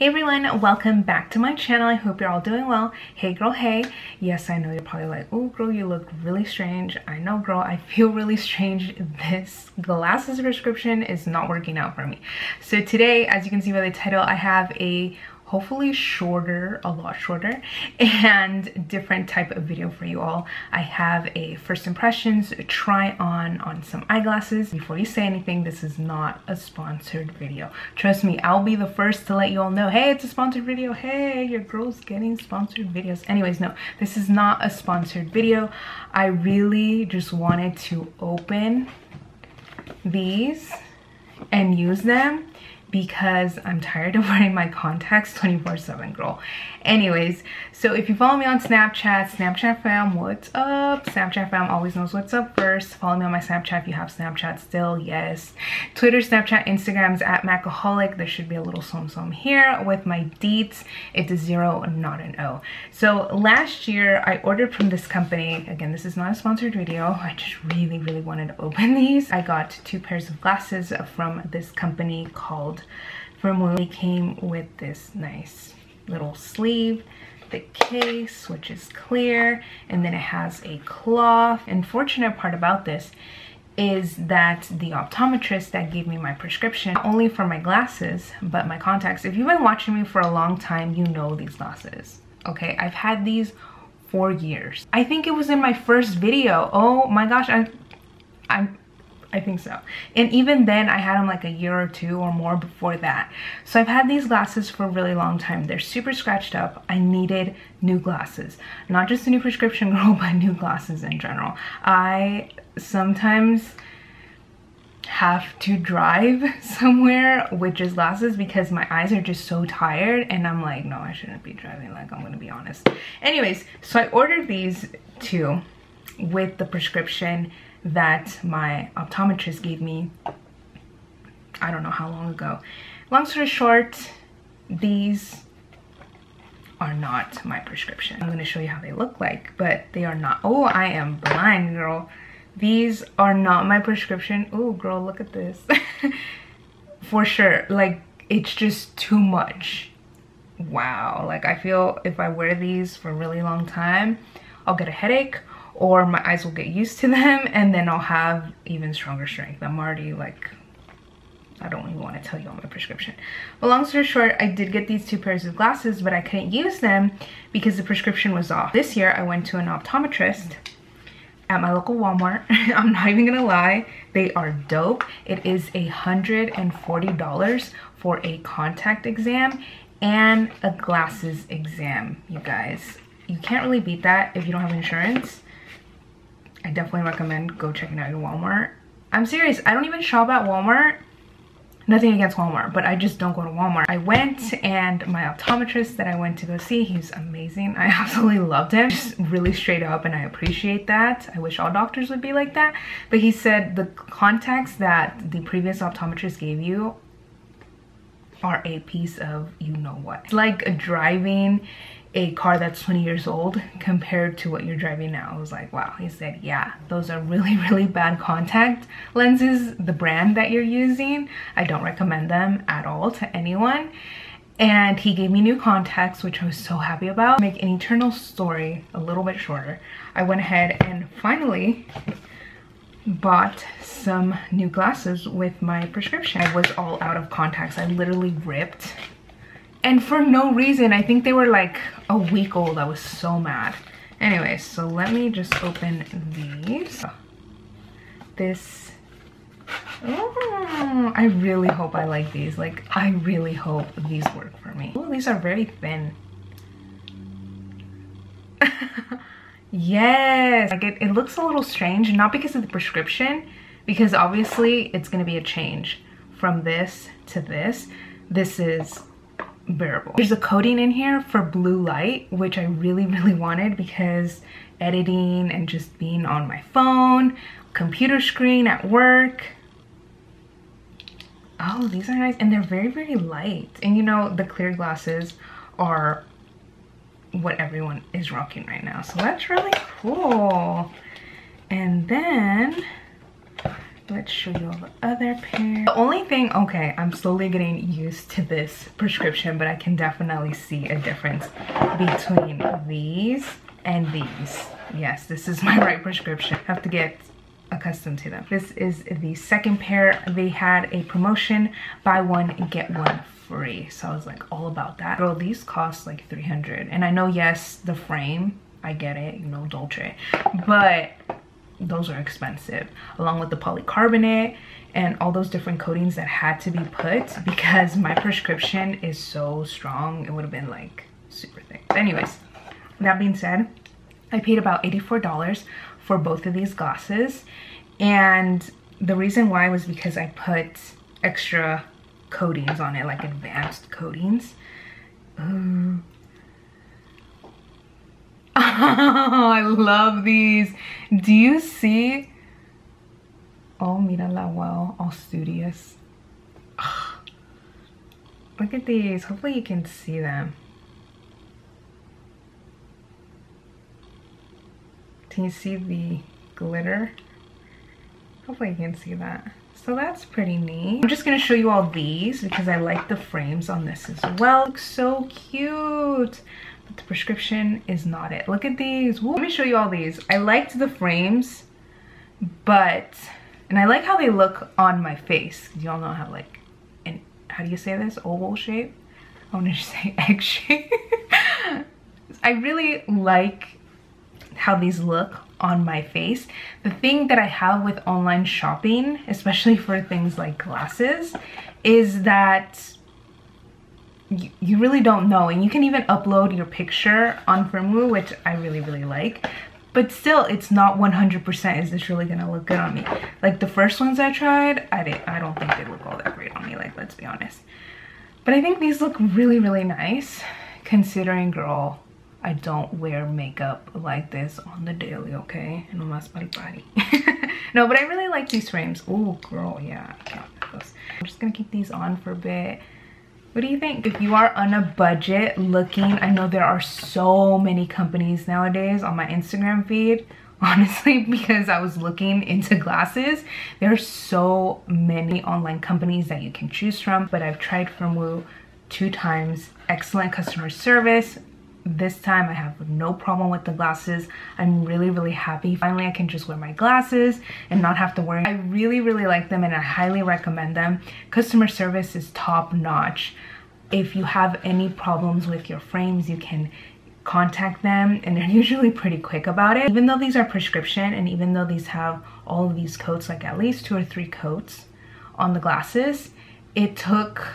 Hey everyone, welcome back to my channel. I hope you're all doing well. Hey girl, hey. Yes, I know you're probably like, oh girl, you look really strange. I know girl, I feel really strange. This glasses prescription is not working out for me. So today, as you can see by the title, I have a hopefully shorter, a lot shorter, and different type of video for you all. I have a first impressions try on on some eyeglasses. Before you say anything, this is not a sponsored video. Trust me, I'll be the first to let you all know, hey, it's a sponsored video. Hey, your girl's getting sponsored videos. Anyways, no, this is not a sponsored video. I really just wanted to open these and use them because I'm tired of wearing my contacts 24 7 girl. Anyways so if you follow me on snapchat snapchat fam what's up? Snapchat fam always knows what's up first. Follow me on my snapchat if you have snapchat still yes. Twitter snapchat instagram is at macaholic. There should be a little some some here with my deets. It's a zero not an o. So last year i ordered from this company. Again this is not a sponsored video. I just really really wanted to open these. I got two pairs of glasses from this company called Firmoo. They came with this nice little sleeve the case which is clear and then it has a cloth. Unfortunate part about this is that the optometrist that gave me my prescription not only for my glasses but my contacts. If you've been watching me for a long time you know these glasses okay? I've had these for years. I think it was in my first video. Oh my gosh i'm i'm I think so. And even then I had them like a year or two or more before that. So I've had these glasses for a really long time. They're super scratched up. I needed new glasses. Not just a new prescription girl, but new glasses in general. I sometimes have to drive somewhere with just glasses because my eyes are just so tired and I'm like, no, I shouldn't be driving, like I'm gonna be honest. Anyways, so I ordered these two with the prescription that my optometrist gave me I don't know how long ago. Long story short, these are not my prescription. I'm gonna show you how they look like, but they are not. Oh, I am blind, girl. These are not my prescription. Oh, girl, look at this. For sure, like, it's just too much. Wow, like I feel if I wear these for a really long time, I'll get a headache or my eyes will get used to them and then I'll have even stronger strength. I'm already like, I don't even want to tell you on my prescription. But long story short, I did get these two pairs of glasses, but I couldn't use them because the prescription was off. This year, I went to an optometrist at my local Walmart. I'm not even gonna lie, they are dope. It is a $140 for a contact exam and a glasses exam, you guys. You can't really beat that if you don't have insurance. I definitely recommend go checking out your Walmart. I'm serious, I don't even shop at Walmart. Nothing against Walmart, but I just don't go to Walmart. I went and my optometrist that I went to go see, he's amazing. I absolutely loved him, just really straight up and I appreciate that. I wish all doctors would be like that. But he said the contacts that the previous optometrist gave you are a piece of you know what. It's like a driving a car that's 20 years old compared to what you're driving now. I was like, wow. He said, yeah, those are really, really bad contact lenses. The brand that you're using, I don't recommend them at all to anyone. And he gave me new contacts, which I was so happy about. Make an eternal story a little bit shorter, I went ahead and finally bought some new glasses with my prescription. I was all out of contacts. I literally ripped and for no reason i think they were like a week old. I was so mad. Anyways so let me just open these. This oh, i really hope i like these. Like i really hope these work for me. Oh these are very thin. Yes! Like it, it looks a little strange not because of the prescription because obviously it's to be a change from this to this. This is bearable. There's a coating in here for blue light, which I really, really wanted because editing and just being on my phone, computer screen at work. Oh, these are nice. And they're very, very light. And you know, the clear glasses are what everyone is rocking right now. So that's really cool. And then let's show you all the other pair. The only thing okay i'm slowly getting used to this prescription but i can definitely see a difference between these and these. Yes this is my right prescription. I have to get accustomed to them. This is the second pair. They had a promotion buy one get one free. So i was like all about that. Girl these cost like 300 and i know yes the frame i get it you know dolce. But those are expensive along with the polycarbonate and all those different coatings that had to be put because my prescription is so strong it would have been like super thick. But anyways that being said i paid about 84 dollars for both of these glasses and the reason why was because i put extra coatings on it like advanced coatings Ooh. I love these. Do you see? Oh, mira la wow, all studious. Look at these. Hopefully you can see them. Can you see the glitter? Hopefully you can see that. So that's pretty neat. I'm just gonna show you all these because I like the frames on this as well. Looks so cute the prescription is not it. Look at these. Let me show you all these. I liked the frames, but, and I like how they look on my face. Y'all know how like, and how do you say this? Oval shape? I want to say egg shape. I really like how these look on my face. The thing that I have with online shopping, especially for things like glasses, is that you, really don't know and you can even upload your picture on Firmoo which I really really like but still it's not 100% is this really gonna look good on me like the first ones I tried I didn't I don't think they look all that great on me like let's be honest but I think these look really really nice considering girl I don't wear makeup like this on the daily, okay? No más para body. no, but I really like these frames. Oh, girl, yeah. I'm just gonna keep these on for a bit. What do you think? If you are on a budget looking, I know there are so many companies nowadays on my Instagram feed, honestly, because I was looking into glasses. There are so many online companies that you can choose from, but I've tried Firmoo two times. Excellent customer service, this time I have no problem with the glasses. I'm really, really happy. Finally, I can just wear my glasses and not have to worry. I really, really like them and I highly recommend them. Customer service is top notch. If you have any problems with your frames, you can contact them and they're usually pretty quick about it. Even though these are prescription and even though these have all of these coats, like at least two or three coats on the glasses, it took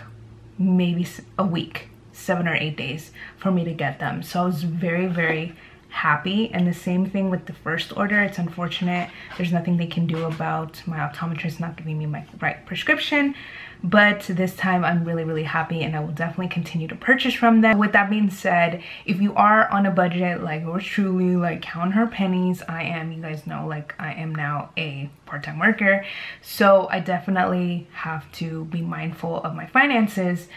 maybe a week seven or eight days for me to get them. So I was very, very happy. And the same thing with the first order. It's unfortunate. There's nothing they can do about my optometrist not giving me my right prescription. But this time I'm really, really happy and I will definitely continue to purchase from them. With that being said, if you are on a budget like yours truly, like count her pennies, I am, you guys know, like I am now a part-time worker. So I definitely have to be mindful of my finances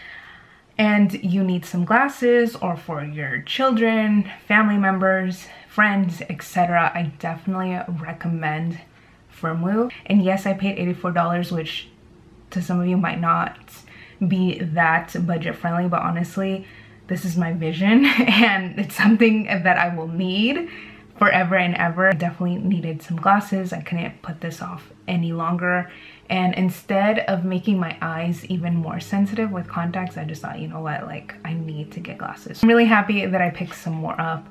and you need some glasses or for your children, family members, friends, etc., I definitely recommend Firmoo. And yes, I paid $84, which to some of you might not be that budget friendly, but honestly, this is my vision and it's something that I will need forever and ever. I definitely needed some glasses. I couldn't put this off any longer. And instead of making my eyes even more sensitive with contacts, I just thought, you know what, like I need to get glasses. I'm really happy that I picked some more up.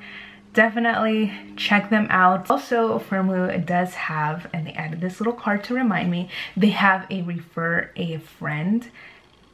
Definitely check them out. Also, Firmoo does have, and they added this little card to remind me, they have a refer a friend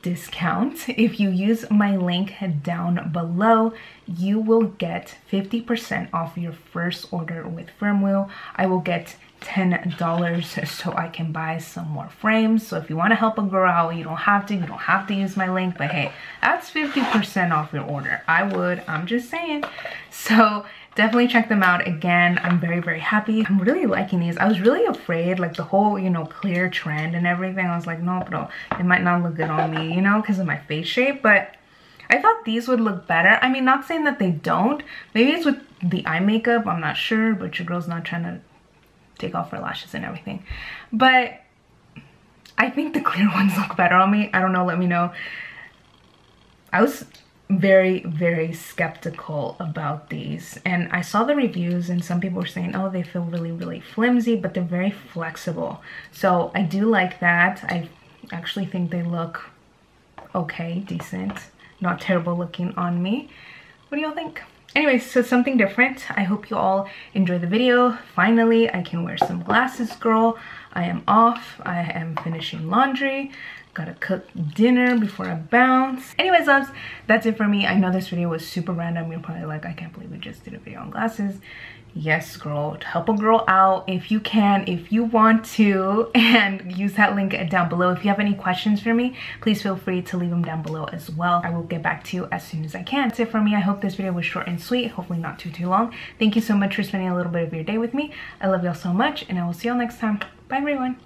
discount. If you use my link down below, you will get 50% off your first order with Firmoo. I will get $10 so I can buy some more frames. So if you want to help a girl out, you don't have to. You don't have to use my link. But hey, that's 50% off your order. I would. I'm just saying. So definitely check them out. Again i'm very very happy. I'm really liking these. I was really afraid like the whole you know clear trend and everything. I was like no bro it might not look good on me you know because of my face shape. But i thought these would look better. I mean not saying that they don't. Maybe it's with the eye makeup. I'm not sure but your girl's not trying to take off her lashes and everything. But I think the clear ones look better on me. I don't know, let me know. I was very, very skeptical about these. And I saw the reviews and some people were saying, oh, they feel really, really flimsy, but they're very flexible. So I do like that. I actually think they look okay, decent, not terrible looking on me. What do y'all think? Anyways, so something different. I hope you all enjoy the video. Finally, I can wear some glasses, girl. I am off. I am finishing laundry. Gotta cook dinner before I bounce. Anyways, loves, that's it for me. I know this video was super random. You're probably like, I can't believe we just did a video on glasses yes girl. Help a girl out if you can if you want to and use that link down below. If you have any questions for me please feel free to leave them down below as well. I will get back to you as soon as i can. That's it for me. I hope this video was short and sweet. Hopefully not too too long. Thank you so much for spending a little bit of your day with me. I love y'all so much and i will see y'all next time. Bye everyone